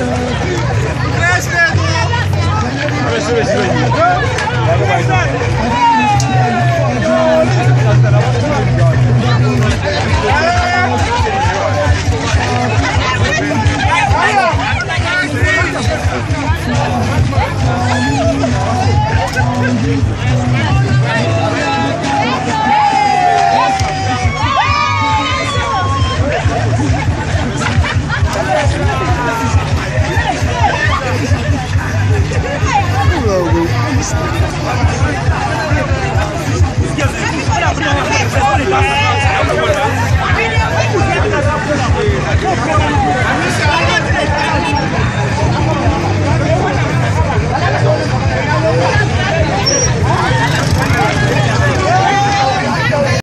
Cresce, Edu! É Vai, vai, vai.